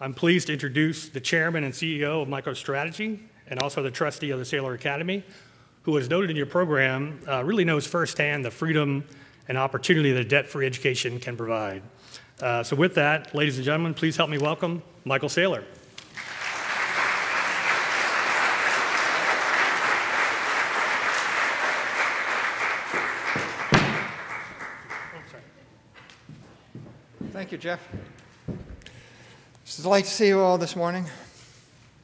I'm pleased to introduce the chairman and CEO of MicroStrategy and also the trustee of the Saylor Academy, who, as noted in your program, uh, really knows firsthand the freedom and opportunity that debt-free education can provide. Uh, so with that, ladies and gentlemen, please help me welcome Michael Saylor. Thank you, Jeff. It's a delight to see you all this morning.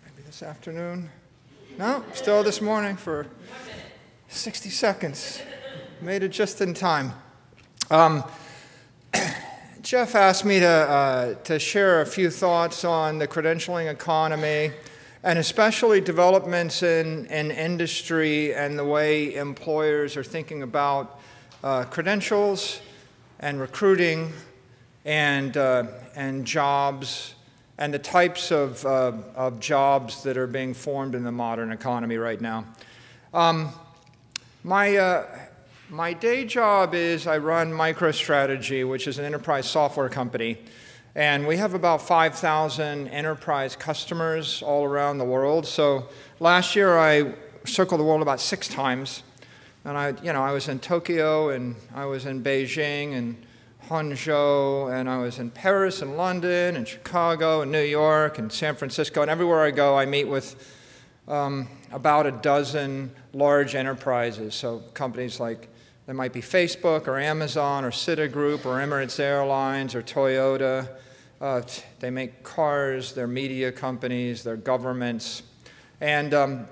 Maybe this afternoon. No, still this morning for 60 seconds. Made it just in time. Um, Jeff asked me to, uh, to share a few thoughts on the credentialing economy and especially developments in, in industry and the way employers are thinking about uh, credentials and recruiting and, uh, and jobs and the types of, uh, of jobs that are being formed in the modern economy right now. Um, my, uh, my day job is I run MicroStrategy, which is an enterprise software company. And we have about 5,000 enterprise customers all around the world. So last year I circled the world about six times. And I, you know, I was in Tokyo and I was in Beijing and Hangzhou, and I was in Paris and London and Chicago and New York and San Francisco. And everywhere I go, I meet with um, about a dozen large enterprises. So companies like there might be Facebook or Amazon or Citigroup or Emirates Airlines or Toyota. Uh, they make cars, they're media companies, they're governments. And um,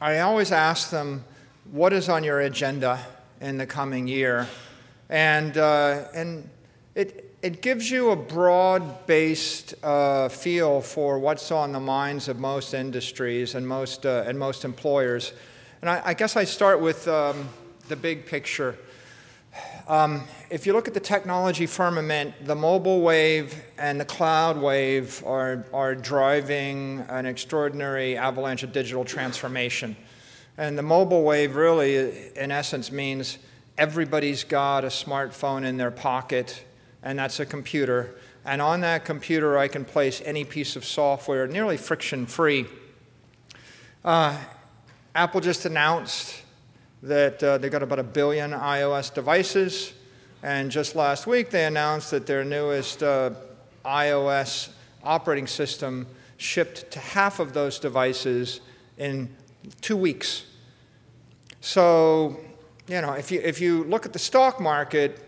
I always ask them, what is on your agenda in the coming year? And, uh, and it, it gives you a broad based uh, feel for what's on the minds of most industries and most, uh, and most employers. And I, I, guess I start with um, the big picture. Um, if you look at the technology firmament, the mobile wave and the cloud wave are, are driving an extraordinary avalanche of digital transformation. And the mobile wave really, in essence, means everybody's got a smartphone in their pocket, and that's a computer. And on that computer, I can place any piece of software nearly friction free. Uh, Apple just announced that uh, they got about a billion iOS devices. And just last week, they announced that their newest uh, iOS operating system shipped to half of those devices in two weeks. So you know, if you, if you look at the stock market,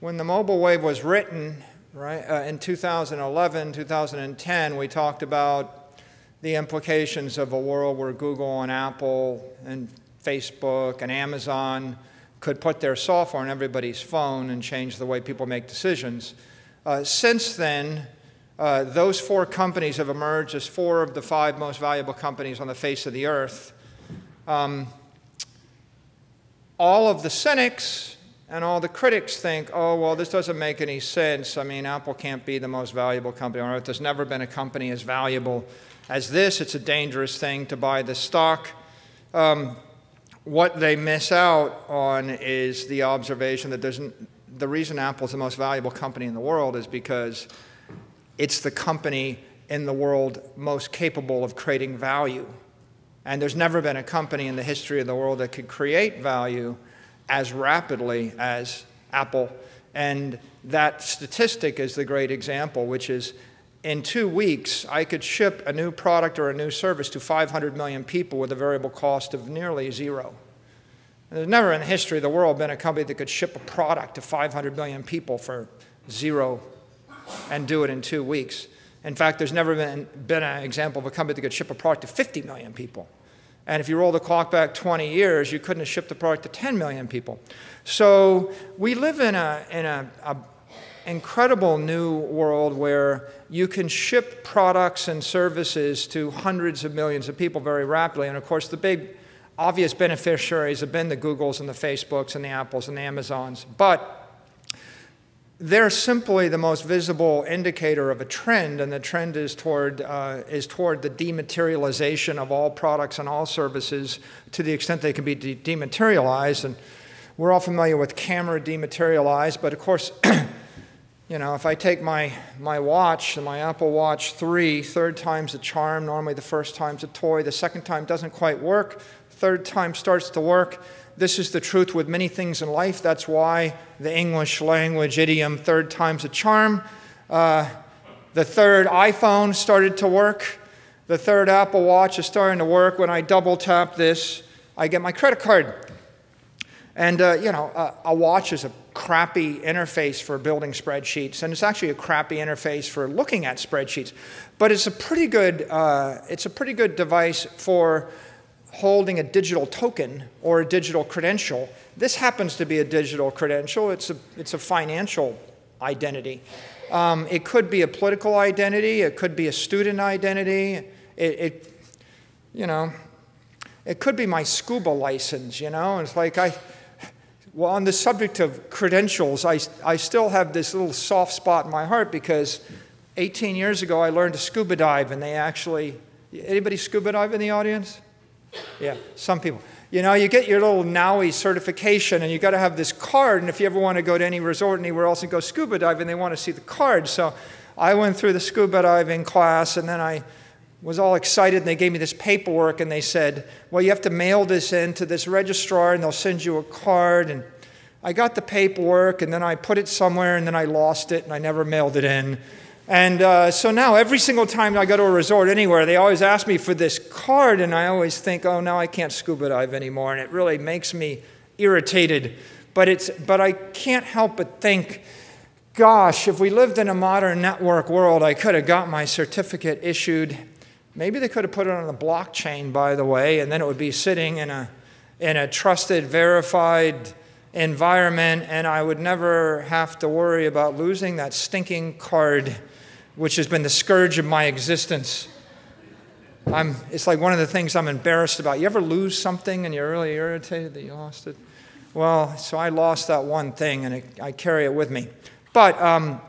when the mobile wave was written, right, uh, in 2011, 2010, we talked about the implications of a world where Google and Apple and Facebook and Amazon could put their software on everybody's phone and change the way people make decisions. Uh, since then, uh, those four companies have emerged as four of the five most valuable companies on the face of the earth. Um, all of the cynics and all the critics think, oh, well, this doesn't make any sense. I mean, Apple can't be the most valuable company on earth. There's never been a company as valuable as this. It's a dangerous thing to buy the stock. Um, what they miss out on is the observation that there's, the reason Apple's the most valuable company in the world is because it's the company in the world most capable of creating value. And there's never been a company in the history of the world that could create value as rapidly as Apple. And that statistic is the great example, which is in two weeks, I could ship a new product or a new service to 500 million people with a variable cost of nearly zero. And there's never in the history of the world been a company that could ship a product to 500 million people for zero and do it in two weeks. In fact, there's never been, been an example of a company that could ship a product to 50 million people. And if you roll the clock back 20 years, you couldn't have shipped the product to 10 million people. So we live in an in a, a incredible new world where you can ship products and services to hundreds of millions of people very rapidly. And of course, the big obvious beneficiaries have been the Googles and the Facebooks and the Apples and the Amazons. But they're simply the most visible indicator of a trend, and the trend is toward, uh, is toward the dematerialization of all products and all services to the extent they can be de dematerialized. And we're all familiar with camera dematerialized, but of course, you know, if I take my, my watch, my Apple Watch 3, third time's a charm. Normally, the first time's a toy. The second time doesn't quite work. Third time starts to work. This is the truth with many things in life. That's why the English language idiom, third time's a charm. Uh, the third iPhone started to work. The third Apple Watch is starting to work. When I double tap this, I get my credit card. And, uh, you know, a, a watch is a crappy interface for building spreadsheets, and it's actually a crappy interface for looking at spreadsheets. But it's a pretty good, uh, it's a pretty good device for holding a digital token or a digital credential. This happens to be a digital credential. It's a, it's a financial identity. Um, it could be a political identity. It could be a student identity. It, it, you know, it could be my scuba license. You know, it's like I well, on the subject of credentials, I, I still have this little soft spot in my heart because 18 years ago I learned to scuba dive and they actually, anybody scuba dive in the audience? Yeah, some people. You know, you get your little NAUI certification and you got to have this card. And if you ever want to go to any resort anywhere else and go scuba diving, they want to see the card. So I went through the scuba diving class and then I was all excited and they gave me this paperwork and they said, Well, you have to mail this in to this registrar and they'll send you a card. And I got the paperwork and then I put it somewhere and then I lost it and I never mailed it in. And uh, so now every single time I go to a resort anywhere, they always ask me for this card and I always think, Oh, now I can't scuba dive anymore. And it really makes me irritated. But, it's, but I can't help but think, gosh, if we lived in a modern network world, I could have got my certificate issued Maybe they could have put it on the blockchain, by the way, and then it would be sitting in a, in a trusted, verified environment, and I would never have to worry about losing that stinking card, which has been the scourge of my existence. I'm, it's like one of the things I'm embarrassed about. You ever lose something and you're really irritated that you lost it? Well, so I lost that one thing and it, I carry it with me. But um,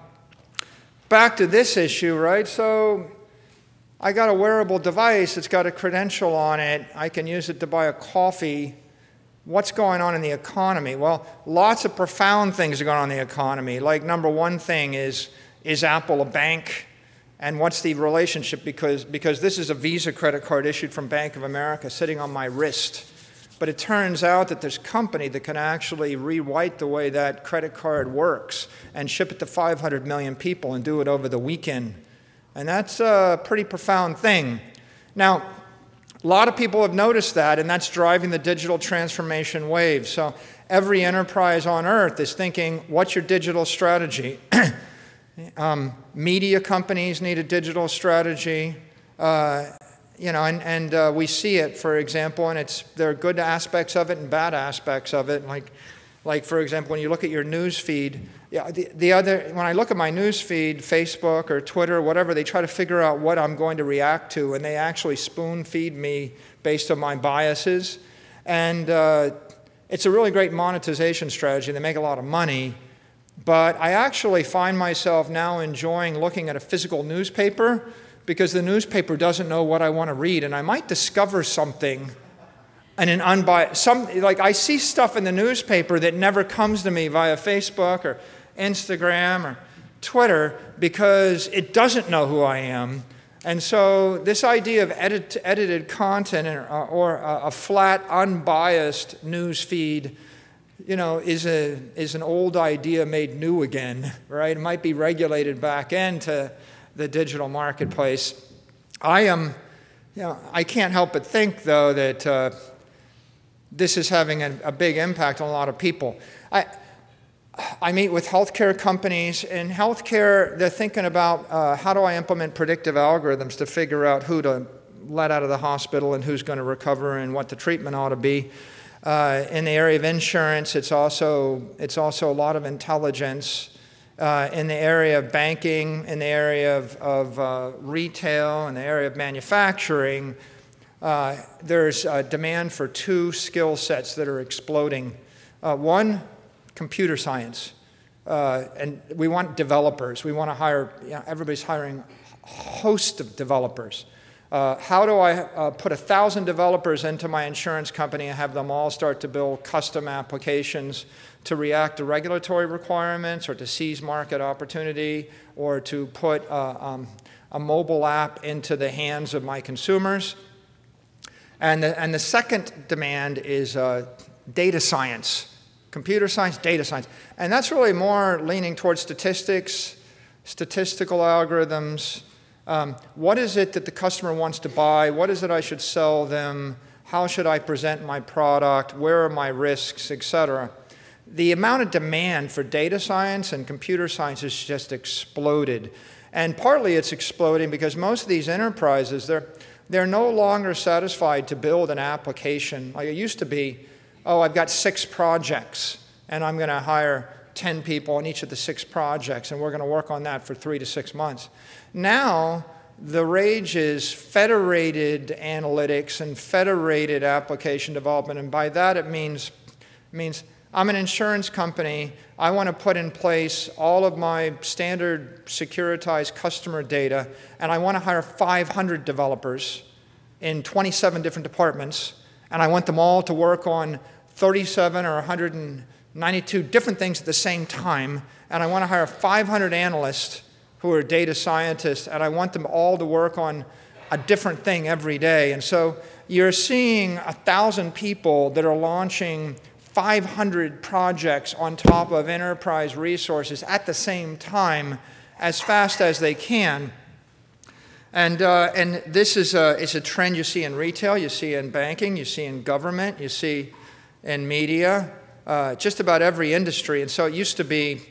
back to this issue, right? So I got a wearable device, it's got a credential on it, I can use it to buy a coffee. What's going on in the economy? Well, lots of profound things are going on in the economy. Like, number one thing is is Apple a bank? And what's the relationship? Because, because this is a Visa credit card issued from Bank of America sitting on my wrist. But it turns out that there's company that can actually rewrite the way that credit card works and ship it to 500 million people and do it over the weekend. And that's a pretty profound thing. Now, a lot of people have noticed that, and that's driving the digital transformation wave. So every enterprise on earth is thinking, what's your digital strategy? um, media companies need a digital strategy. Uh, you know, and, and uh, we see it, for example, and it's there are good aspects of it and bad aspects of it. Like, like for example, when you look at your news feed, yeah, the, the other, when I look at my news feed, Facebook or Twitter, or whatever, they try to figure out what I'm going to react to, and they actually spoon feed me based on my biases. And uh, it's a really great monetization strategy. They make a lot of money. But I actually find myself now enjoying looking at a physical newspaper because the newspaper doesn't know what I want to read, and I might discover something and an unbiased some like i see stuff in the newspaper that never comes to me via facebook or Instagram or Twitter because it doesn't know who I am. And so, this idea of edit, edited content or, uh, or a, a, flat, unbiased news feed, you know, is, a, is an old idea made new again, right? It might be regulated back into the digital marketplace. I am, you know, I can't help but think, though, that uh, this is having a, a, big impact on a lot of people. I, I meet with healthcare companies. In healthcare, they're thinking about uh, how do I implement predictive algorithms to figure out who to let out of the hospital and who's going to recover and what the treatment ought to be. Uh, in the area of insurance, it's also, it's also a lot of intelligence. Uh, in the area of banking, in the area of, of uh, retail, in the area of manufacturing, uh, there's a demand for two skill sets that are exploding. Uh, one, computer science. Uh, and we want developers. We want to hire, you know, everybody's hiring a host of developers. Uh, how do I uh, put a thousand developers into my insurance company and have them all start to build custom applications to react to regulatory requirements or to seize market opportunity or to put uh, um, a mobile app into the hands of my consumers? And the, and the second demand is uh, data science, computer science, data science. And that's really more leaning towards statistics, statistical algorithms, um, what is it that the customer wants to buy? What is it I should sell them? How should I present my product? Where are my risks, et cetera? The amount of demand for data science and computer science has just exploded. And partly it's exploding because most of these enterprises, they're, they're no longer satisfied to build an application. Like it used to be, oh, I've got six projects and I'm going to hire 10 people on each of the six projects and we're going to work on that for three to six months. Now, the rage is federated analytics and federated application development, and by that it means, means I'm an insurance company. I want to put in place all of my standard securitized customer data, and I want to hire 500 developers in 27 different departments, and I want them all to work on 37 or 192 different things at the same time, and I want to hire 500 analysts who are data scientists, and I want them all to work on a different thing every day. And so you're seeing a thousand people that are launching 500 projects on top of enterprise resources at the same time as fast as they can. And, uh, and this is a, it's a trend you see in retail, you see in banking, you see in government, you see in media, uh, just about every industry. And so it used to be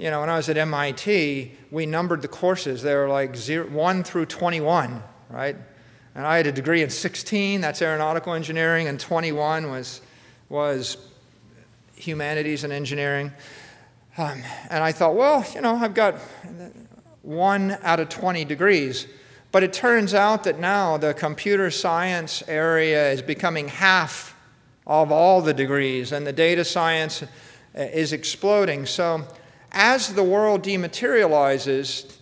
you know, when I was at MIT, we numbered the courses. They were like zero, 1 through 21, right? And I had a degree in 16, that's aeronautical engineering, and 21 was, was humanities and engineering. Um, and I thought, well, you know, I've got one out of 20 degrees. But it turns out that now the computer science area is becoming half of all the degrees, and the data science is exploding. So as the world dematerializes,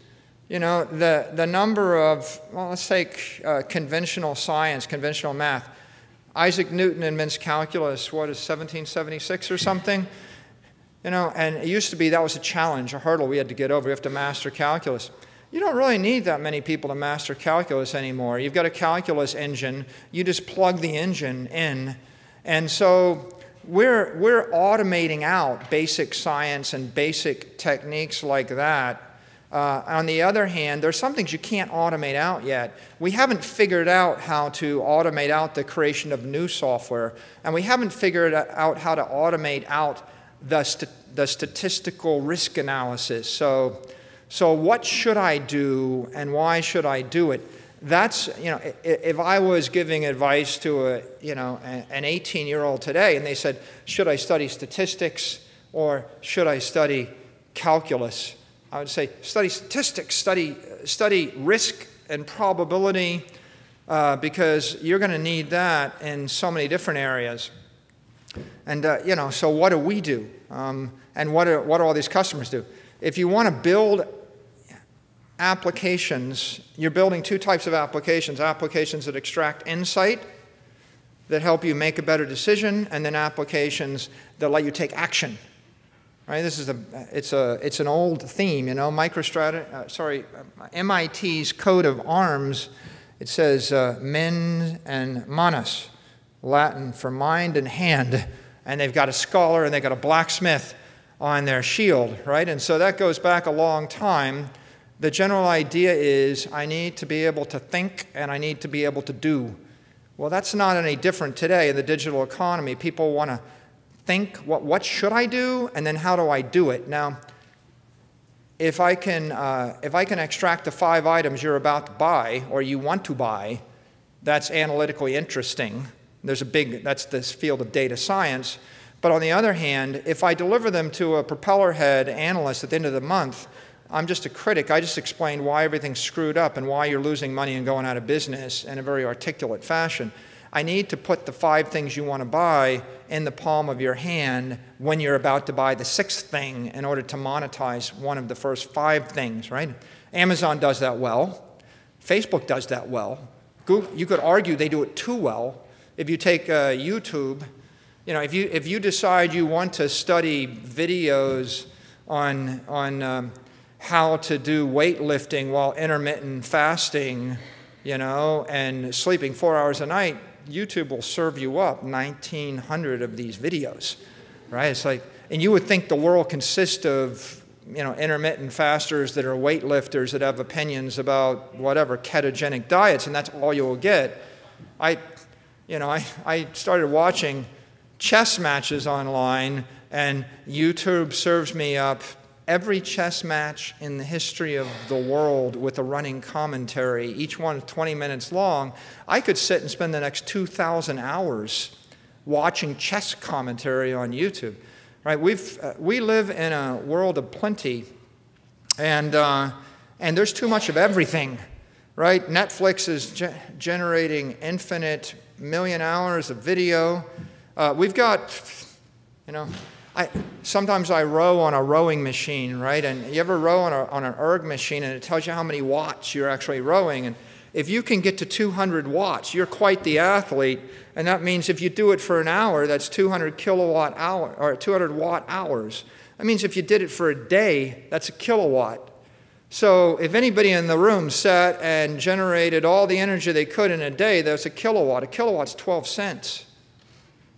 you know, the, the number of, well, let's take uh, conventional science, conventional math. Isaac Newton invents calculus, what is 1776 or something? You know, and it used to be that was a challenge, a hurdle we had to get over. You have to master calculus. You don't really need that many people to master calculus anymore. You've got a calculus engine, you just plug the engine in. And so we're, we're automating out basic science and basic techniques like that. Uh, on the other hand, there's some things you can't automate out yet. We haven't figured out how to automate out the creation of new software, and we haven't figured out how to automate out the, st the statistical risk analysis. So, so, what should I do, and why should I do it? That's, you know, if I was giving advice to a, you know, an 18 year old today and they said, should I study statistics or should I study calculus? I would say, study statistics, study, study risk and probability, uh, because you're going to need that in so many different areas. And, uh, you know, so what do we do? Um, and what do, what do all these customers do? If you want to build applications, you're building two types of applications applications that extract insight that help you make a better decision, and then applications that let you take action. Right? This is a, it's, a, it's an old theme, you know, MicroStrategy, uh, sorry, MIT's coat of arms, it says uh, men and manus, Latin for mind and hand, and they've got a scholar and they've got a blacksmith on their shield, right? And so that goes back a long time. The general idea is I need to be able to think and I need to be able to do. Well, that's not any different today in the digital economy. People want to think, what, what should I do? And then how do I do it? Now, if I, can, uh, if I can extract the five items you're about to buy or you want to buy, that's analytically interesting. There's a big, that's this field of data science. But on the other hand, if I deliver them to a propeller head analyst at the end of the month, I'm just a critic. I just explained why everything's screwed up and why you're losing money and going out of business in a very articulate fashion. I need to put the five things you want to buy in the palm of your hand when you're about to buy the sixth thing in order to monetize one of the first five things, right? Amazon does that well. Facebook does that well. Google, you could argue they do it too well. If you take uh, YouTube, you know, if you, if you decide you want to study videos on, on um, how to do weightlifting while intermittent fasting, you know, and sleeping four hours a night, YouTube will serve you up 1,900 of these videos, right? It's like, and you would think the world consists of, you know, intermittent fasters that are weightlifters that have opinions about whatever ketogenic diets, and that's all you'll get. I, you know, I, I started watching chess matches online, and YouTube serves me up every chess match in the history of the world with a running commentary, each one 20 minutes long, I could sit and spend the next 2,000 hours watching chess commentary on YouTube. Right? We've, uh, we live in a world of plenty, and, uh, and there's too much of everything. Right? Netflix is ge generating infinite million hours of video. Uh, we've got, you know, I, sometimes I row on a rowing machine, right? And you ever row on, a, on an erg machine and it tells you how many watts you're actually rowing. And if you can get to 200 watts, you're quite the athlete. And that means if you do it for an hour, that's 200 kilowatt hour or 200 watt hours. That means if you did it for a day, that's a kilowatt. So if anybody in the room sat and generated all the energy they could in a day, that's a kilowatt. A kilowatt's 12 cents.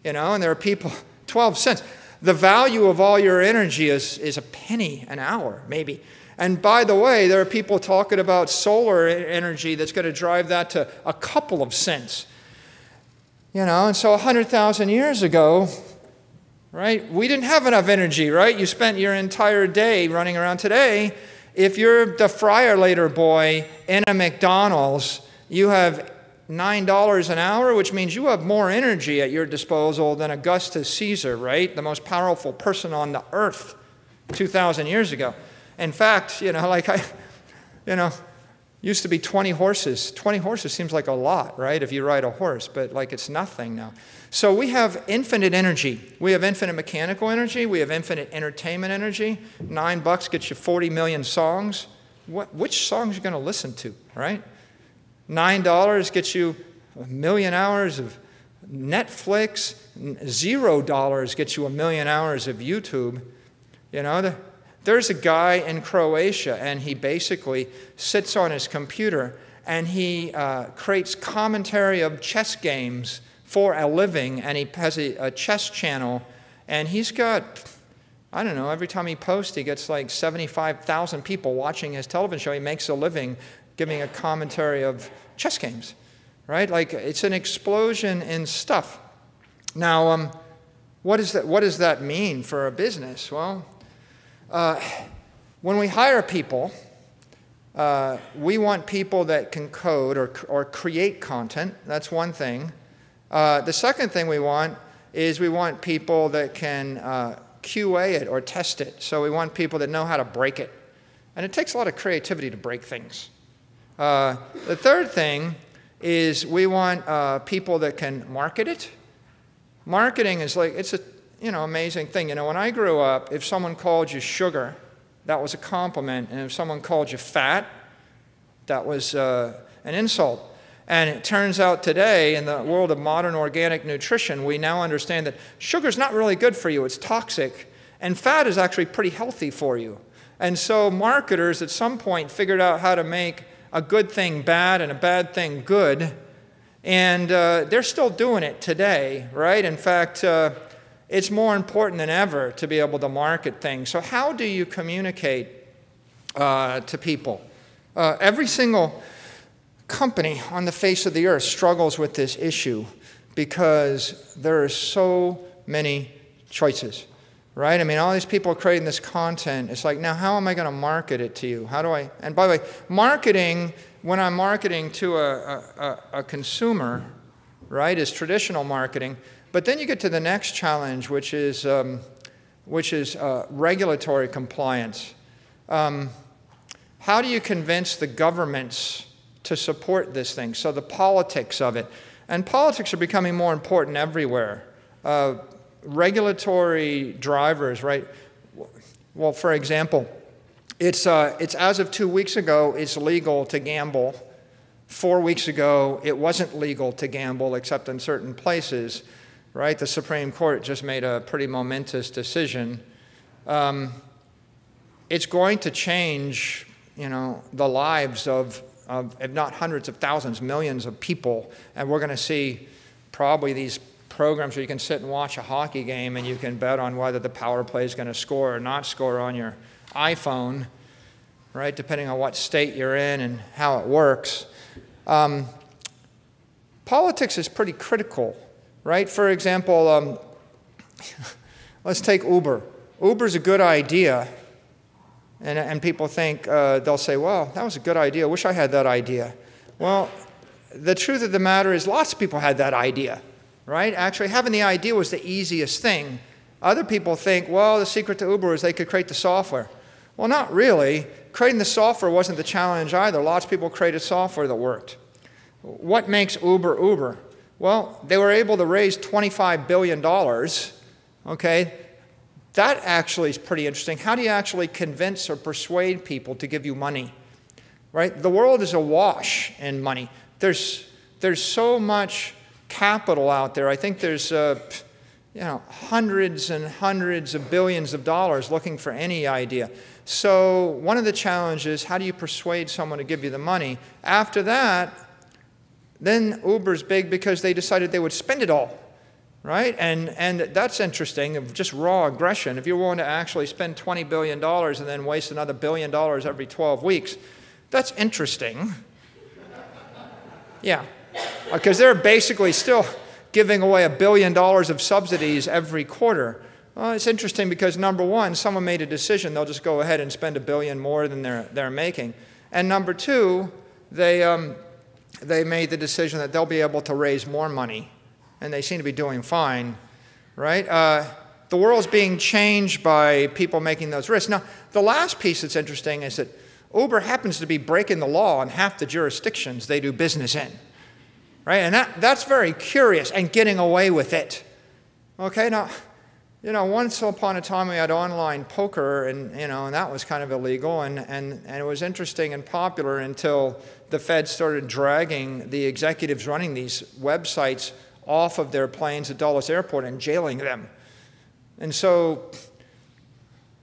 You know, and there are people, 12 cents the value of all your energy is, is a penny an hour, maybe. And by the way, there are people talking about solar energy that's going to drive that to a couple of cents. You know, and so 100,000 years ago, right, we didn't have enough energy, right? You spent your entire day running around today. If you're the Fryolator boy in a McDonald's, you have $9 an hour, which means you have more energy at your disposal than Augustus Caesar, right? The most powerful person on the earth 2,000 years ago. In fact, you know, like I, you know, used to be 20 horses. 20 horses seems like a lot, right? If you ride a horse, but like it's nothing now. So we have infinite energy. We have infinite mechanical energy. We have infinite entertainment energy. Nine bucks gets you 40 million songs. What, which songs are you going to listen to, right? $9 gets you a million hours of Netflix. Zero dollars gets you a million hours of YouTube. You know, the, there's a guy in Croatia, and he basically sits on his computer and he uh, creates commentary of chess games for a living, and he has a, a chess channel, and he's got I don't know, every time he posts, he gets like 75,000 people watching his television show. He makes a living giving a commentary of chess games, right? Like it's an explosion in stuff. Now, um, what, is that, what does that mean for a business? Well, uh, when we hire people, uh, we want people that can code or, or create content. That's one thing. Uh, the second thing we want is we want people that can uh, QA it or test it. So we want people that know how to break it. And it takes a lot of creativity to break things. Uh, the third thing is we want uh, people that can market it. Marketing is like, it's a you know, amazing thing. You know, when I grew up, if someone called you sugar, that was a compliment. And if someone called you fat, that was uh, an insult. And it turns out today, in the world of modern organic nutrition, we now understand that sugar is not really good for you, it's toxic. And fat is actually pretty healthy for you. And so marketers at some point figured out how to make a good thing bad and a bad thing good. And uh, they're still doing it today, right? In fact, uh, it's more important than ever to be able to market things. So, how do you communicate uh, to people? Uh, every single company on the face of the earth struggles with this issue because there are so many choices right? I mean, all these people are creating this content. It's like, now how am I going to market it to you? How do I? And by the way, marketing, when I'm marketing to a, a, a consumer, right, is traditional marketing. But then you get to the next challenge, which is, um, which is uh, regulatory compliance. Um, how do you convince the governments to support this thing? So the politics of it. And politics are becoming more important everywhere. Uh, regulatory drivers, right? Well, for example, it's, uh, it's as of two weeks ago, it's legal to gamble Four weeks ago, it wasn't legal to gamble except in certain places, right? The Supreme Court just made a pretty momentous decision. Um, it's going to change, you know, the lives of, of, if not hundreds of thousands, millions of people. And we're going to see probably these programs where you can sit and watch a hockey game and you can bet on whether the power play is going to score or not score on your iPhone, right, depending on what state you're in and how it works. Um, politics is pretty critical, right? For example, um, let's take Uber. Uber's a good idea, and, and people think, uh, they'll say, well, that was a good idea. I wish I had that idea. Well, the truth of the matter is, lots of people had that idea, right? Actually, having the idea was the easiest thing. Other people think, well, the secret to Uber is they could create the software. Well, not really. Creating the software wasn't the challenge either. Lots of people created software that worked. What makes Uber Uber? Well, they were able to raise $25 billion. Okay, that actually is pretty interesting. How do you actually convince or persuade people to give you money? Right? The world is awash in money. There's, there's so much capital out there. I think there's uh, you know, hundreds and hundreds of billions of dollars looking for any idea. So, one of the challenges how do you persuade someone to give you the money? After that, then Uber's big because they decided they would spend it all, right? And, and that's interesting, of just raw aggression. If you're willing to actually spend $20 billion and then waste another billion dollars every 12 weeks, that's interesting. Yeah, because they're basically still giving away a billion dollars of subsidies every quarter. Well, it's interesting because number one, someone made a decision, they'll just go ahead and spend a billion more than they're, they're making. And number two, they, um, they made the decision that they'll be able to raise more money, and they seem to be doing fine, right? Uh, the world's being changed by people making those risks. Now, the last piece that's interesting is that Uber happens to be breaking the law in half the jurisdictions they do business in, right? And that, that's very curious and getting away with it. Okay, now you know, once upon a time we had online poker, and you know, and that was kind of illegal, and, and, and it was interesting and popular until the Fed started dragging the executives running these websites off of their planes at Dulles Airport and jailing them. And so,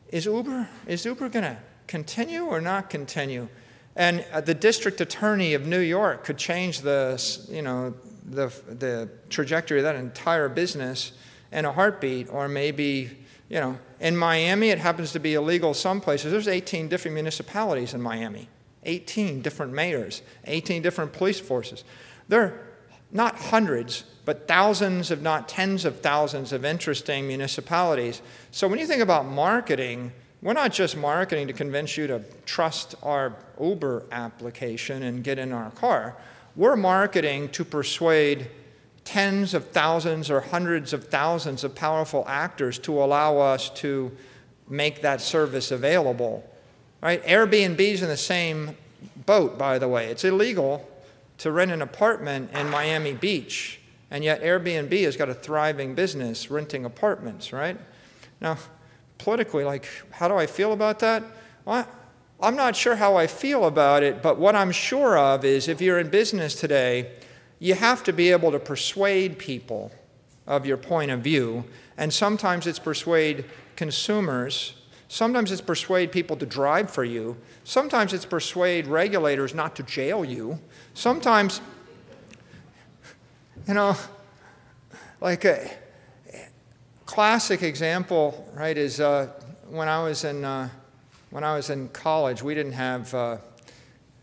is Uber is Uber going to continue or not continue? And uh, the district attorney of New York could change the you know the the trajectory of that entire business in a heartbeat, or maybe, you know, in Miami, it happens to be illegal some places. There's 18 different municipalities in Miami, 18 different mayors, 18 different police forces. There are not hundreds, but thousands, if not tens of thousands, of interesting municipalities. So when you think about marketing, we're not just marketing to convince you to trust our Uber application and get in our car. We're marketing to persuade tens of thousands or hundreds of thousands of powerful actors to allow us to make that service available. Right? Airbnb's in the same boat, by the way. It's illegal to rent an apartment in Miami Beach, and yet Airbnb has got a thriving business renting apartments, right? Now, politically, like, how do I feel about that? Well, I'm not sure how I feel about it, but what I'm sure of is if you're in business today, you have to be able to persuade people of your point of view. And sometimes it's persuade consumers. Sometimes it's persuade people to drive for you. Sometimes it's persuade regulators not to jail you. Sometimes, you know, like a classic example, right, is uh, when I was in uh, when I was in college, we didn't have uh,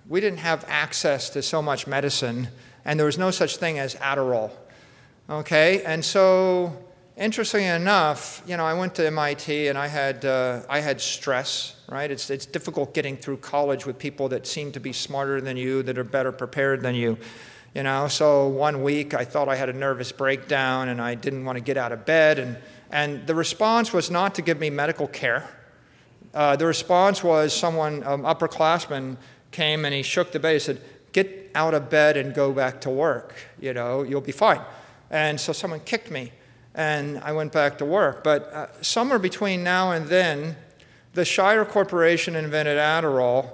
we didn't have access to so much medicine and there was no such thing as Adderall. Okay, and so interestingly enough, you know, I went to MIT and I had uh, I had stress. Right, it's it's difficult getting through college with people that seem to be smarter than you, that are better prepared than you. You know, so one week I thought I had a nervous breakdown and I didn't want to get out of bed, and and the response was not to give me medical care. Uh, the response was someone, um, upperclassman, came and he shook the bed. He said, get out of bed and go back to work. You know, you'll be fine. And so someone kicked me, and I went back to work. But uh, somewhere between now and then, the Shire Corporation invented Adderall.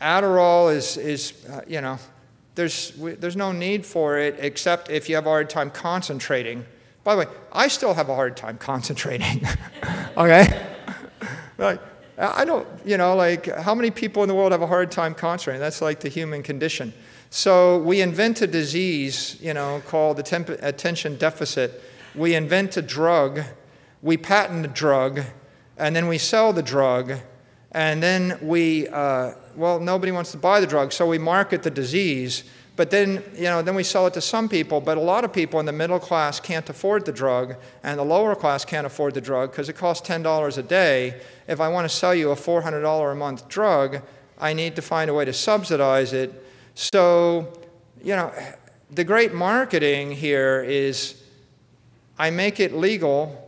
Adderall is, is uh, you know, there's, we, there's no need for it except if you have a hard time concentrating. By the way, I still have a hard time concentrating. okay? like, I don't, you know, like, how many people in the world have a hard time concentrating? That's like the human condition. So we invent a disease, you know, called the attention deficit. We invent a drug, we patent the drug, and then we sell the drug, and then we, uh, well, nobody wants to buy the drug, so we market the disease. But then, you know, then we sell it to some people, but a lot of people in the middle class can't afford the drug, and the lower class can't afford the drug because it costs $10 a day. If I want to sell you a $400 a month drug, I need to find a way to subsidize it. So, you know, the great marketing here is I make it legal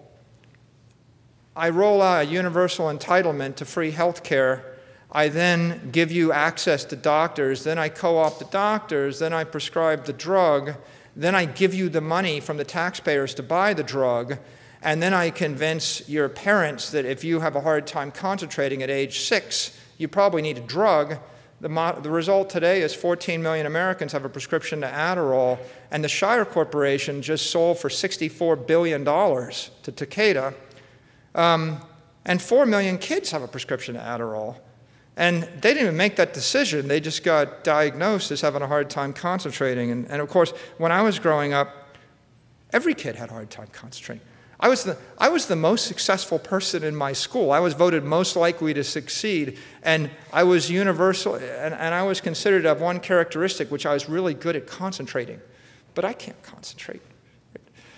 I roll out a universal entitlement to free health care. I then give you access to doctors. Then I co opt the doctors. Then I prescribe the drug. Then I give you the money from the taxpayers to buy the drug. And then I convince your parents that if you have a hard time concentrating at age six, you probably need a drug. The, the result today is 14 million Americans have a prescription to Adderall, and the Shire Corporation just sold for $64 billion to Takeda. Um, and 4 million kids have a prescription to Adderall. And they didn't even make that decision. They just got diagnosed as having a hard time concentrating. And, and of course, when I was growing up, every kid had a hard time concentrating. I was, the, I was the most successful person in my school. I was voted most likely to succeed. And I was universal, and, and I was considered to have one characteristic, which I was really good at concentrating. But I can't concentrate.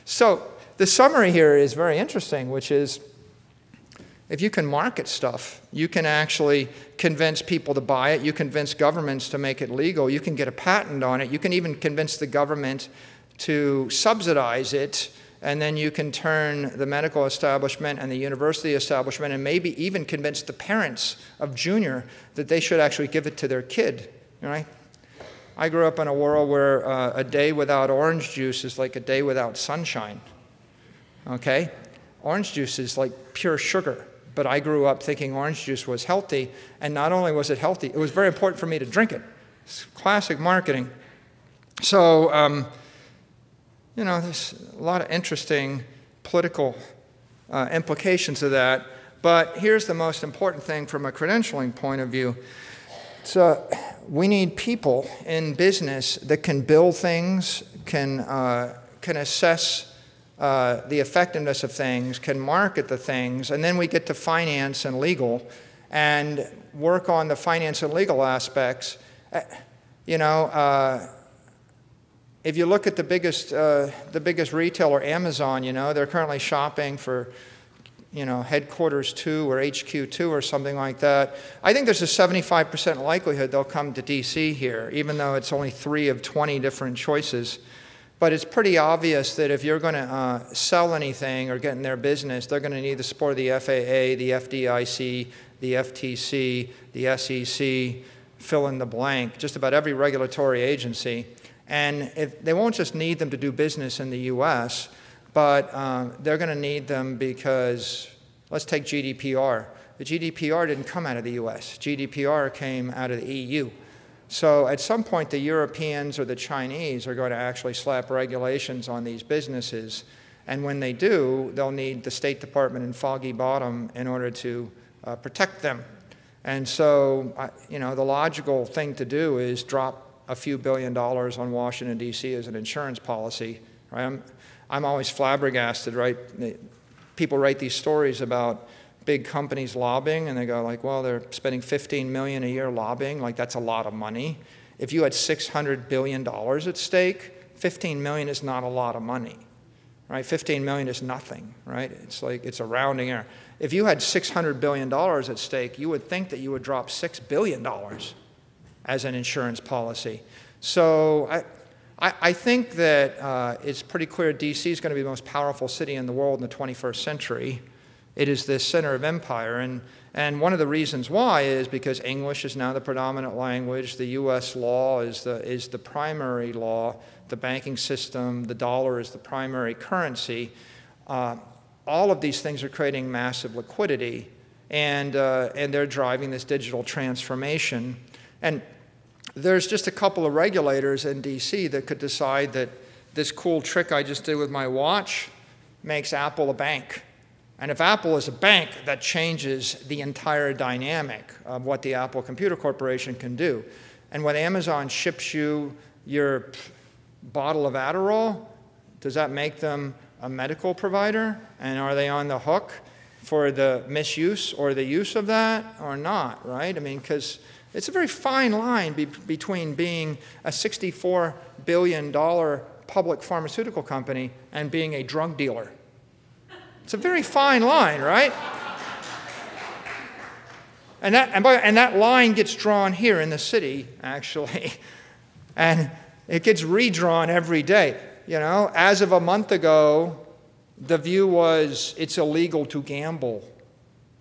So the summary here is very interesting, which is if you can market stuff, you can actually convince people to buy it, you convince governments to make it legal, you can get a patent on it, you can even convince the government to subsidize it, and then you can turn the medical establishment and the university establishment and maybe even convince the parents of junior that they should actually give it to their kid, right? I grew up in a world where uh, a day without orange juice is like a day without sunshine. Okay? Orange juice is like pure sugar but I grew up thinking orange juice was healthy, and not only was it healthy, it was very important for me to drink it. It's classic marketing. So, um, you know, there's a lot of interesting political uh, implications of that. But here's the most important thing from a credentialing point of view. So we need people in business that can build things, can, uh, can assess uh, the effectiveness of things, can market the things, and then we get to finance and legal and work on the finance and legal aspects. Uh, you know, uh, if you look at the biggest, uh, the biggest retailer, Amazon, you know, they're currently shopping for, you know, headquarters two or HQ two or something like that. I think there's a 75% likelihood they'll come to DC here, even though it's only three of 20 different choices. But it's pretty obvious that if you're going to uh, sell anything or get in their business, they're going to need the support of the FAA, the FDIC, the FTC, the SEC, fill in the blank, just about every regulatory agency. And if, they won't just need them to do business in the US, but uh, they're going to need them because, let's take GDPR. The GDPR didn't come out of the US, GDPR came out of the EU. So at some point, the Europeans or the Chinese are going to actually slap regulations on these businesses. And when they do, they'll need the State Department in Foggy Bottom in order to uh, protect them. And so, you know, the logical thing to do is drop a few billion dollars on Washington, D.C. as an insurance policy. Right? I'm, I'm always flabbergasted, right? People write these stories about big companies lobbying and they go like, well, they're spending 15 million a year lobbying, like that's a lot of money. If you had 600 billion dollars at stake, 15 million is not a lot of money. Right? 15 million is nothing, right? It's like it's a rounding error. If you had 600 billion dollars at stake, you would think that you would drop 6 billion dollars as an insurance policy. So I, I, think that uh, it's pretty clear DC is going to be the most powerful city in the world in the 21st century. It is this center of empire. And, and one of the reasons why is because English is now the predominant language, the US law is the, is the primary law, the banking system, the dollar is the primary currency. Uh, all of these things are creating massive liquidity, and, uh, and they're driving this digital transformation. And there's just a couple of regulators in DC that could decide that this cool trick I just did with my watch makes Apple a bank. And if Apple is a bank, that changes the entire dynamic of what the Apple Computer Corporation can do. And when Amazon ships you your bottle of Adderall, does that make them a medical provider? And are they on the hook for the misuse or the use of that or not, right? I mean, because it's a very fine line be between being a $64 billion public pharmaceutical company and being a drug dealer. It's a very fine line, right? And that, and, by, and that line gets drawn here in the city, actually. And it gets redrawn every day. You know, as of a month ago, the view was it's illegal to gamble,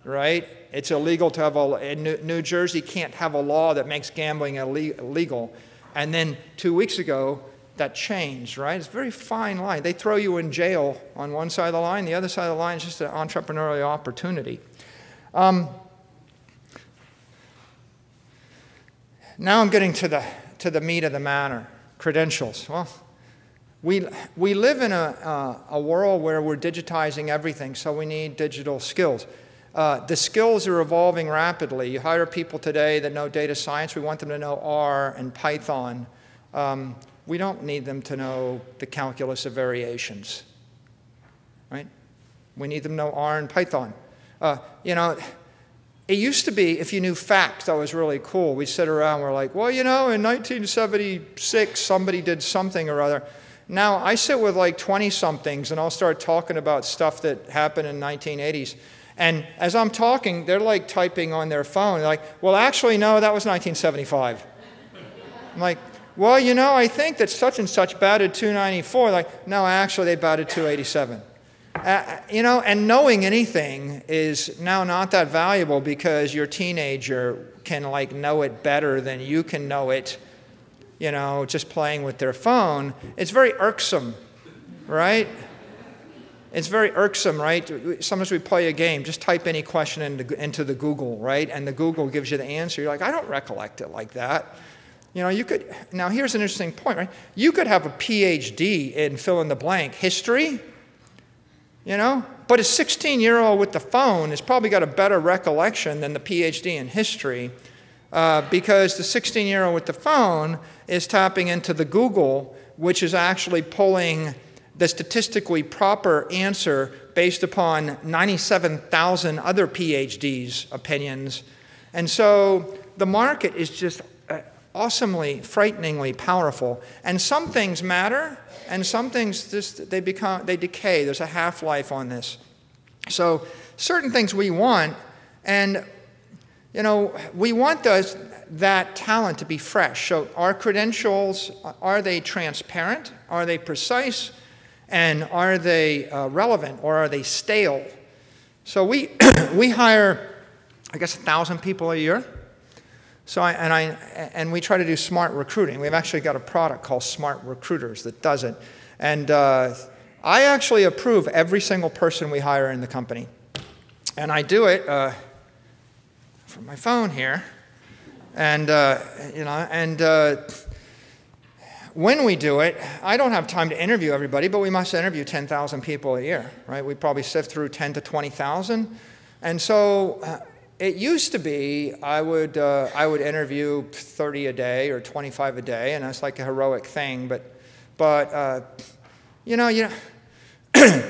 right? It's illegal to have a, New Jersey can't have a law that makes gambling illegal. And then two weeks ago, that changed, right? It's a very fine line. They throw you in jail on one side of the line, the other side of the line is just an entrepreneurial opportunity. Um, now I'm getting to the, to the meat of the matter credentials. Well, we, we live in a, uh, a world where we're digitizing everything, so we need digital skills. Uh, the skills are evolving rapidly. You hire people today that know data science. We want them to know R and Python. Um, we don't need them to know the calculus of variations, right? We need them to know R and Python. Uh, you know, it used to be if you knew facts, that was really cool. We'd sit around, we're like, well, you know, in 1976, somebody did something or other. Now, I sit with like 20 somethings and I'll start talking about stuff that happened in 1980s. And as I'm talking, they're like typing on their phone. They're like, well, actually, no, that was 1975. I'm like, well, you know, I think that such and such batted 294. Like, no, actually, they batted 287. Uh, you know, and knowing anything is now not that valuable because your teenager can like know it better than you can know it, you know, just playing with their phone. It's very irksome, right? It's very irksome, right? Sometimes we play a game, just type any question into, into the Google, right? And the Google gives you the answer. You're like, I don't recollect it like that. You know, you could, now here's an interesting point, right? You could have a PhD in fill in the blank history, you know, but a 16 year old with the phone has probably got a better recollection than the PhD in history uh, because the 16 year old with the phone is tapping into the Google, which is actually pulling the statistically proper answer based upon 97,000 other PhDs' opinions. And so the market is just awesomely, frighteningly powerful. And some things matter, and some things just they become they decay. There's a half-life on this. So certain things we want, and you know, we want those, that talent to be fresh. So our credentials, are they transparent? Are they precise? And are they uh, relevant or are they stale? So we, we hire, I guess, a thousand people a year. So I, and, I, and we try to do smart recruiting. We've actually got a product called Smart Recruiters that does it. And uh, I actually approve every single person we hire in the company. And I do it uh, from my phone here. And, uh, you know, and uh, when we do it, I don't have time to interview everybody, but we must interview 10,000 people a year, right? We probably sift through 10 to 20,000. And so uh, it used to be I would, uh, I would interview 30 a day or 25 a day, and that's like a heroic thing. But, but uh, you know, you,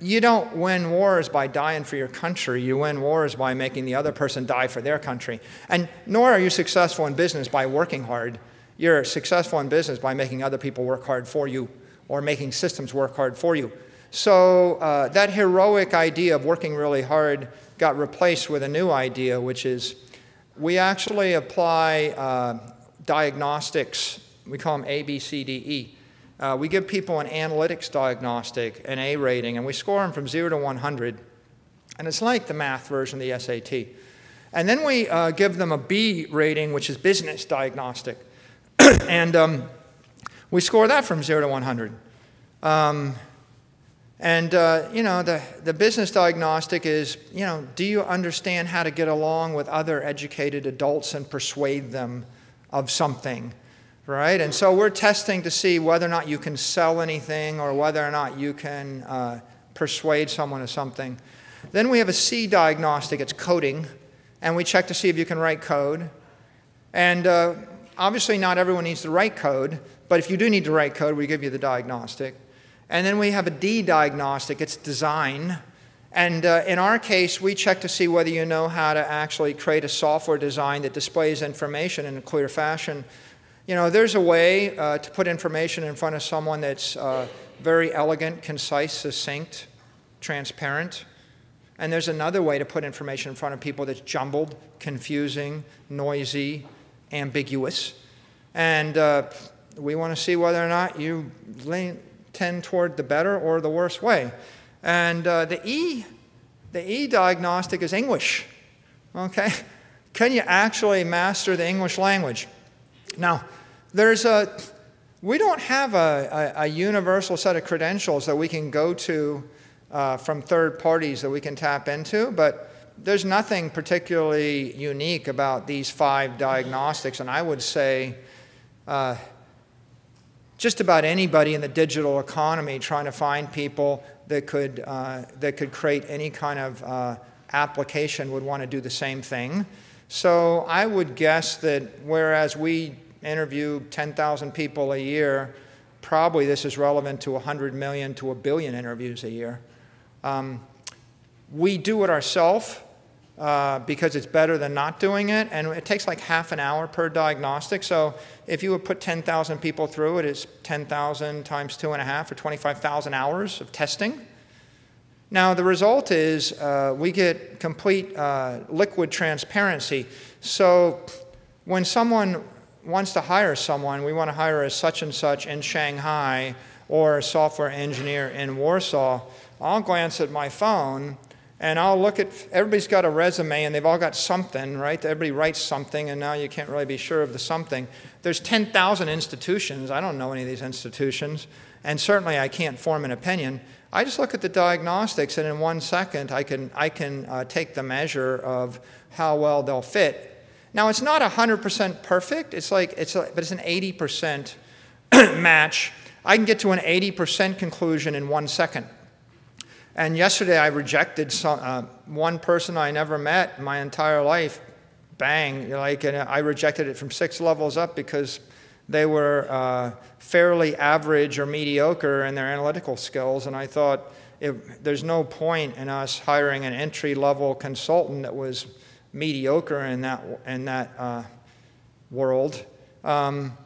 you don't win wars by dying for your country. You win wars by making the other person die for their country. And nor are you successful in business by working hard. You're successful in business by making other people work hard for you or making systems work hard for you. So uh, that heroic idea of working really hard got replaced with a new idea, which is we actually apply uh, diagnostics. We call them A, B, C, D, E. Uh, we give people an analytics diagnostic, an A rating, and we score them from 0 to 100. And it's like the math version of the SAT. And then we uh, give them a B rating, which is business diagnostic. and um, we score that from 0 to 100. Um, and, uh, you know, the, the business diagnostic is, you know, do you understand how to get along with other educated adults and persuade them of something? right? And so we're testing to see whether or not you can sell anything or whether or not you can uh, persuade someone of something. Then we have a C diagnostic, it's coding, and we check to see if you can write code. And uh, obviously, not everyone needs to write code, but if you do need to write code, we give you the diagnostic. And then we have a D diagnostic, it's design. And uh, in our case, we check to see whether you know how to actually create a software design that displays information in a clear fashion. You know, there's a way uh, to put information in front of someone that's uh, very elegant, concise, succinct, transparent. And there's another way to put information in front of people that's jumbled, confusing, noisy, ambiguous. And uh, we want to see whether or not you tend toward the better or the worse way. And uh, the E, the E diagnostic is English. Okay? Can you actually master the English language? Now, there's a, we don't have a, a, a universal set of credentials that we can go to uh, from third parties that we can tap into, but there's nothing particularly unique about these five diagnostics, and I would say uh, just about anybody in the digital economy trying to find people that could, uh, that could create any kind of uh, application would want to do the same thing. So I would guess that whereas we interview 10,000 people a year, probably this is relevant to 100 million to a billion interviews a year. Um, we do it ourselves uh, because it's better than not doing it, and it takes like half an hour per diagnostic. So if you would put 10,000 people through it, it's 10,000 times two and a half or 25,000 hours of testing. Now, the result is uh, we get complete uh, liquid transparency. So when someone wants to hire someone, we want to hire a such and such in Shanghai or a software engineer in Warsaw, I'll glance at my phone and I'll look at everybody's got a resume and they've all got something, right? Everybody writes something and now you can't really be sure of the something. There's 10,000 institutions. I don't know any of these institutions. And certainly I can't form an opinion. I just look at the diagnostics and in one second I can, I can uh, take the measure of how well they'll fit now, it's not 100% perfect, it's like, it's a, but it's an 80% match. I can get to an 80% conclusion in one second. And yesterday I rejected some, uh, one person I never met my entire life. Bang, like, and I rejected it from six levels up because they were uh, fairly average or mediocre in their analytical skills. And I thought, if, there's no point in us hiring an entry level consultant that was mediocre in that, in that uh, world, um,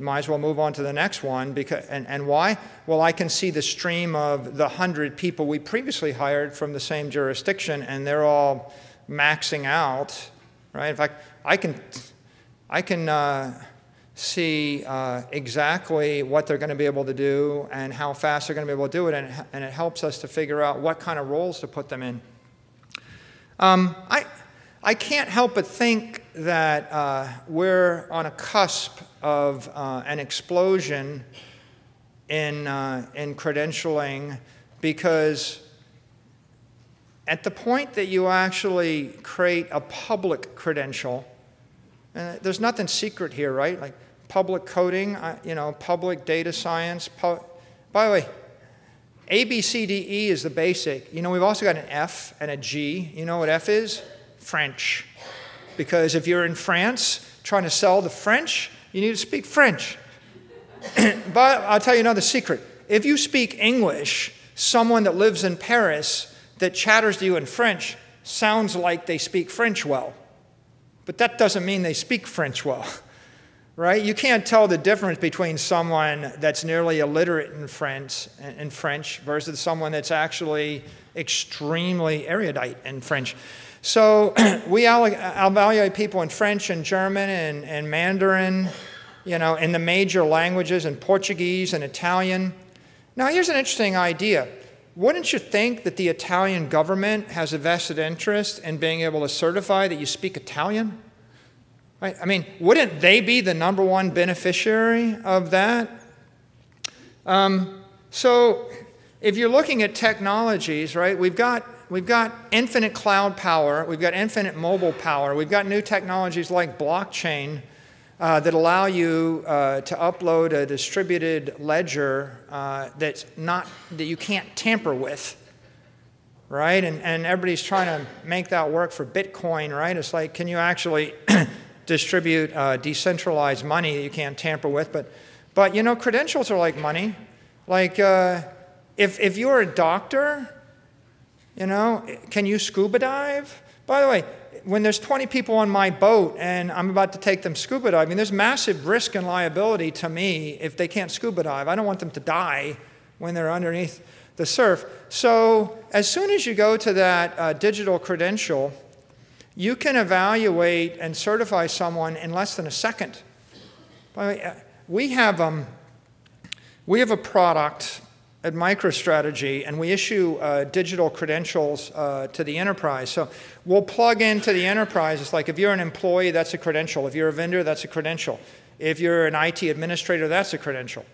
might as well move on to the next one. Because, and, and why? Well, I can see the stream of the 100 people we previously hired from the same jurisdiction, and they're all maxing out, right? In fact, I can, I can uh, see uh, exactly what they're going to be able to do and how fast they're going to be able to do it, and, and it helps us to figure out what kind of roles to put them in. Um, I, I can't help but think that uh, we're on a cusp of uh, an explosion in, uh, in credentialing because at the point that you actually create a public credential, there's nothing secret here, right? Like public coding, uh, you know, public data science. Pu- By the way, A, B, C, D, E is the basic. You know, we've also got an F and a G. You know what F is? French. Because if you're in France trying to sell the French, you need to speak French. but I'll tell you another secret. If you speak English, someone that lives in Paris that chatters to you in French sounds like they speak French well. But that doesn't mean they speak French well, right? You can't tell the difference between someone that's nearly illiterate in French, in French versus someone that's actually extremely erudite in French. So we evaluate people in French and German and, and Mandarin, you know, in the major languages, and Portuguese and Italian. Now, here's an interesting idea. Wouldn't you think that the Italian government has a vested interest in being able to certify that you speak Italian? Right? I mean, wouldn't they be the number one beneficiary of that? Um, so, if you're looking at technologies, right, we've got we've got infinite cloud power, we've got infinite mobile power, we've got new technologies like blockchain. uh, that allow you uh, to upload a distributed ledger uh, that's not that you can't tamper with right? And, and everybody's trying to make that work for bitcoin right? It's like can you actually distribute uh, decentralized money that you can't tamper with? But but you know credentials are like money. Like uh, if, if you're a doctor you know can you scuba dive by the way when there's 20 people on my boat and I'm about to take them scuba diving, there's massive risk and liability to me if they can't scuba dive. I don't want them to die when they're underneath the surf. So as soon as you go to that uh, digital credential, you can evaluate and certify someone in less than a second. By the way, uh, we have, um, we have a product at MicroStrategy, and we issue uh, digital credentials uh, to the enterprise. So we'll plug into the enterprise. It's like if you're an employee, that's a credential. If you're a vendor, that's a credential. If you're an IT administrator, that's a credential.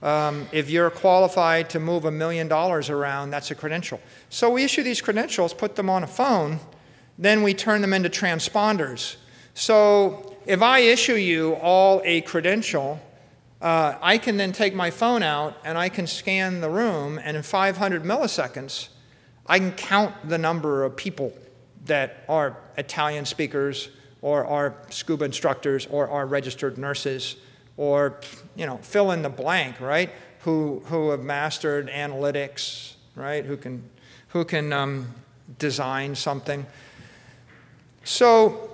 Um, if you're qualified to move a million dollars around, that's a credential. So we issue these credentials, put them on a phone, then we turn them into transponders. So if I issue you all a credential, uh, I can then take my phone out and I can scan the room, and in 500 milliseconds, I can count the number of people that are Italian speakers or are scuba instructors or are registered nurses or, you know, fill in the blank, right? Who, who have mastered analytics, right? Who can, who can um, design something. So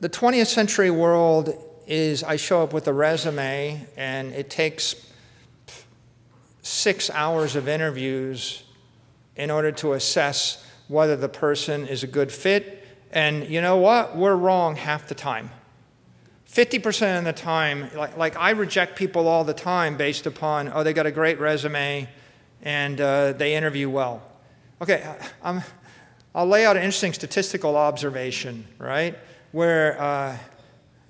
the 20th century world is I show up with a resume and it takes six hours of interviews in order to assess whether the person is a good fit. And you know what? We're wrong half the time. 50% of the time, like, like I reject people all the time based upon, oh, they got a great resume and uh, they interview well. Okay, I'm, I'll lay out an interesting statistical observation, right? Where, uh,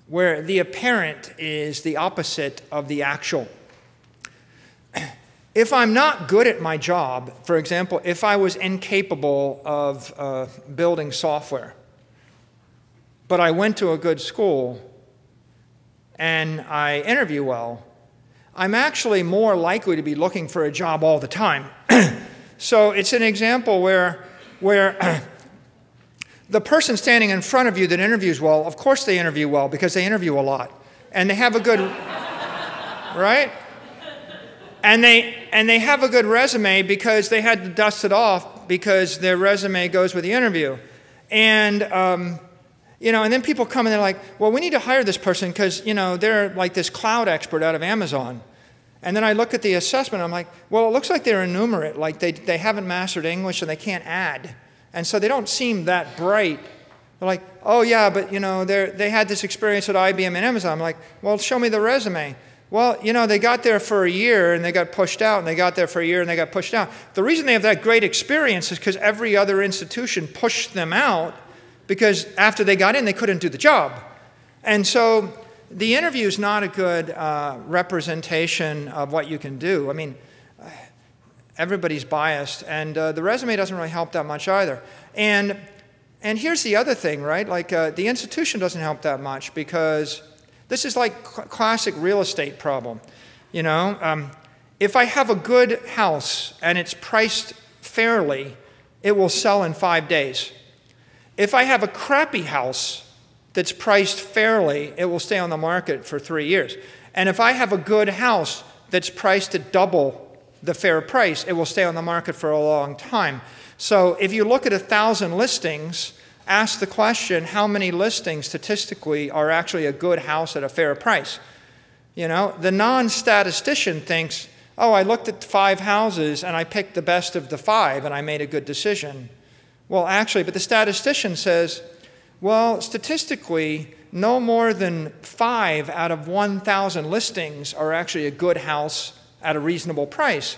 where the apparent is the opposite of the actual. If I'm not good at my job, for example, if I was incapable of uh, building software, but I went to a good school and I interview well, I'm actually more likely to be looking for a job all the time. so it's an example where, where the person standing in front of you that interviews well, of course they interview well because they interview a lot. And they have a good, right? And they, and they have a good resume because they had to dust it off because their resume goes with the interview. And, um, you know, and then people come and they're like, well, we need to hire this person because, you know, they're like this cloud expert out of Amazon. And then I look at the assessment, I'm like, well, it looks like they're enumerate, like they, they haven't mastered English and they can't add. And so they don't seem that bright. They're like, oh, yeah, but you know, they had this experience at IBM and Amazon. I'm like, well, show me the resume. Well, you know, they got there for a year and they got pushed out, and they got there for a year and they got pushed out. The reason they have that great experience is because every other institution pushed them out because after they got in, they couldn't do the job. And so the interview is not a good uh, representation of what you can do. I mean, everybody's biased, and uh, the resume doesn't really help that much either. And, and here's the other thing, right? Like uh, the institution doesn't help that much because this is like cl classic real estate problem. You know, um, if I have a good house and it's priced fairly, it will sell in five days. If I have a crappy house that's priced fairly, it will stay on the market for three years. And if I have a good house that's priced at double the fair price, it will stay on the market for a long time. So if you look at a thousand listings, ask the question how many listings statistically are actually a good house at a fair price? You know, the non statistician thinks, oh, I looked at five houses and I picked the best of the five and I made a good decision. Well, actually, but the statistician says, well, statistically, no more than five out of 1,000 listings are actually a good house at a reasonable price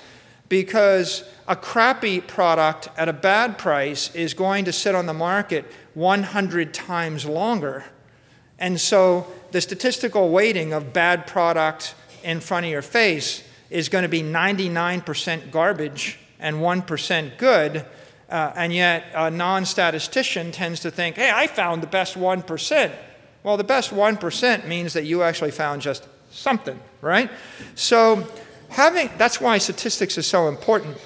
because a crappy product at a bad price is going to sit on the market 100 times longer. And so the statistical weighting of bad product in front of your face is going to be 99% garbage and 1% good. Uh, and yet, a non statistician tends to think, hey, I found the best 1%. Well, the best 1% means that you actually found just something, right? So, having, that's why statistics is so important.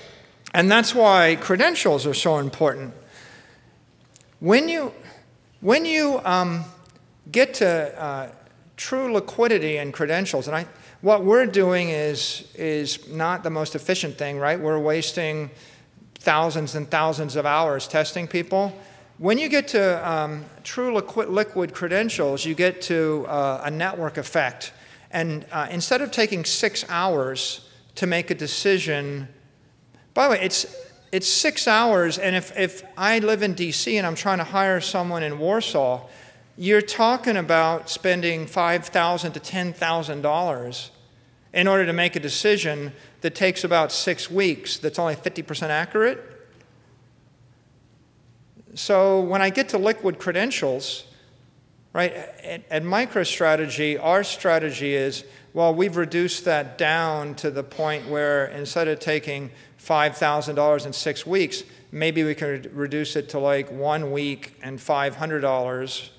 And that's why credentials are so important. When you, when you um, get to uh, true liquidity and credentials, and I, what we're doing is, is not the most efficient thing, right? We're wasting thousands and thousands of hours testing people. When you get to um, true liquid, liquid, credentials, you get to uh, a network effect. And uh, instead of taking six hours to make a decision, by the way, it's, it's six hours, and if, if I live in DC and I'm trying to hire someone in Warsaw, you're talking about spending $5,000 to $10,000 in order to make a decision that takes about six weeks that's only 50% accurate. So when I get to liquid credentials, right, at, at MicroStrategy, our strategy is well, we've reduced that down to the point where instead of taking $5,000 in six weeks, maybe we can reduce it to like one week and $500.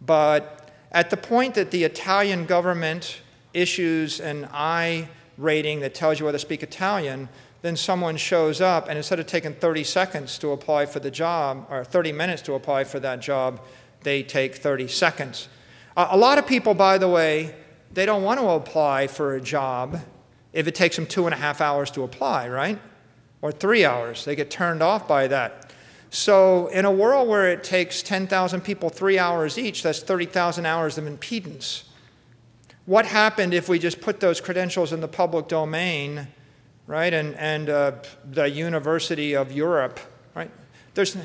But at the point that the Italian government issues an I rating that tells you whether to speak Italian, then someone shows up and instead of taking 30 seconds to apply for the job, or 30 minutes to apply for that job, they take 30 seconds. a lot of people, by the way, they don't want to apply for a job if it takes them two and a half hours to apply, right? Or three hours. They get turned off by that. So, in a world where it takes 10,000 people three hours each, that's 30,000 hours of impedance. What happened if we just put those credentials in the public domain, right? And, and uh, the University of Europe, right? There's,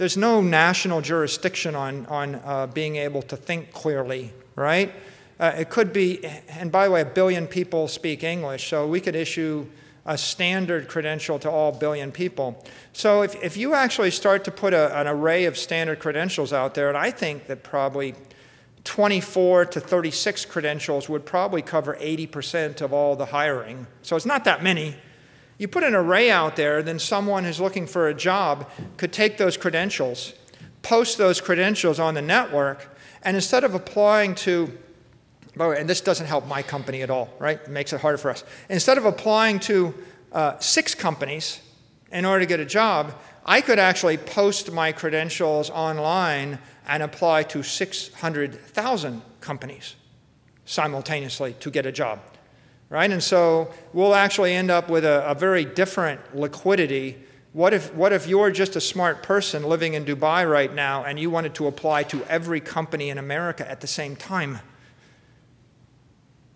there's no national jurisdiction on, on uh, being able to think clearly, right? Uh, it could be, and by the way, a billion people speak English, so we could issue a standard credential to all billion people. So if, if you actually start to put a, an array of standard credentials out there, and I think that probably 24 to 36 credentials would probably cover 80% of all the hiring. So it's not that many. You put an array out there, then someone who's looking for a job could take those credentials, post those credentials on the network, and instead of applying to, by the way, and this doesn't help my company at all, right? It makes it harder for us. Instead of applying to uh, six companies in order to get a job, I could actually post my credentials online and apply to 600,000 companies simultaneously to get a job. Right? And so we'll actually end up with a, a very different liquidity. What if, what if you're just a smart person living in Dubai right now and you wanted to apply to every company in America at the same time?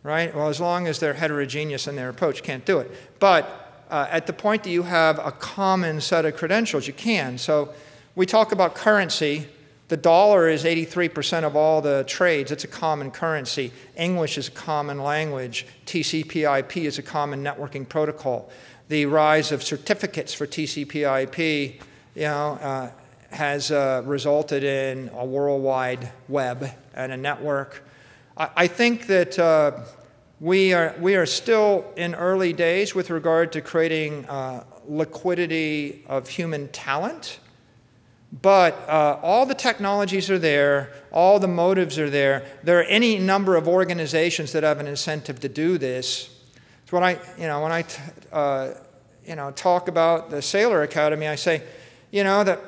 Right? Well, as long as they're heterogeneous in their approach, can't do it. But uh, at the point that you have a common set of credentials, you can. So we talk about currency. The dollar is 83% of all the trades. It's a common currency. English is a common language. TCP/IP is a common networking protocol. The rise of certificates for TCP/IP, you know, uh, has uh, resulted in a worldwide web and a network. I, I think that uh, we are we are still in early days with regard to creating uh, liquidity of human talent. But uh, all the technologies are there, all the motives are there. There are any number of organizations that have an incentive to do this. So when I, you know, when I, uh, you know, talk about the Saylor Academy, I say, you know, that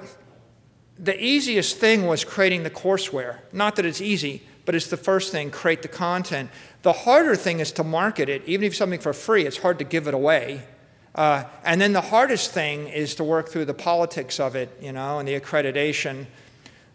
the easiest thing was creating the courseware. Not that it's easy, but it's the first thing, create the content. The harder thing is to market it. Even if something for free, it's hard to give it away. Uh, and then the hardest thing is to work through the politics of it, you know, and the accreditation.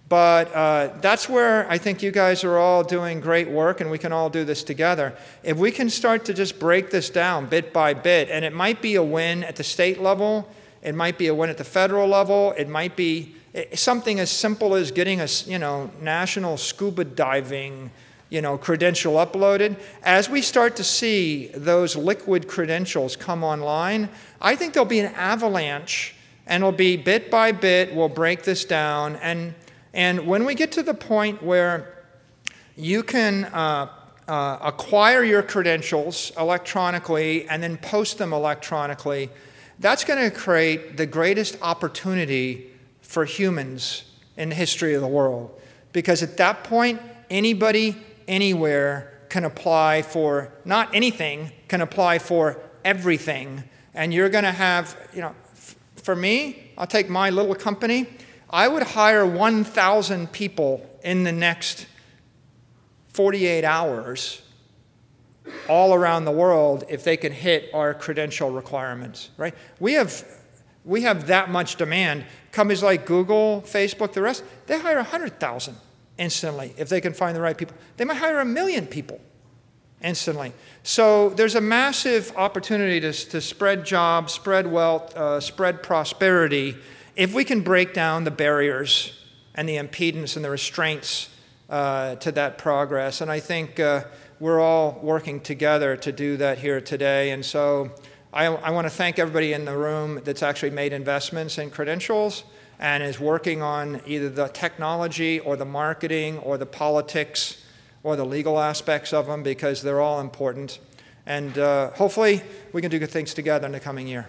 But uh, that's where I think you guys are all doing great work, and we can all do this together. If we can start to just break this down bit by bit, and it might be a win at the state level, it might be a win at the federal level, it might be eh, something as simple as getting a you know national scuba diving you know, credential uploaded. As we start to see those liquid credentials come online, I think there'll be an avalanche and it'll be bit by bit, we'll break this down. And, and when we get to the point where you can uh, uh, acquire your credentials electronically and then post them electronically, that's going to create the greatest opportunity for humans in the history of the world. Because at that point, anybody, anywhere can apply for not anything, can apply for everything. And you're going to have, you know, f- for me, I'll take my little company. I would hire 1,000 people in the next 48 hours all around the world if they can hit our credential requirements, right? We have, we have that much demand. Companies like Google, Facebook, the rest, they hire 100,000 instantly if they can find the right people. They might hire a million people instantly. So there's a massive opportunity to, to spread jobs, spread wealth, uh, spread prosperity if we can break down the barriers and the impedance and the restraints uh, to that progress. And I think uh, we're all working together to do that here today. And so I, I want to thank everybody in the room that's actually made investments in credentials and is working on either the technology or the marketing or the politics or the legal aspects of them because they're all important. And uh, hopefully we can do good things together in the coming year.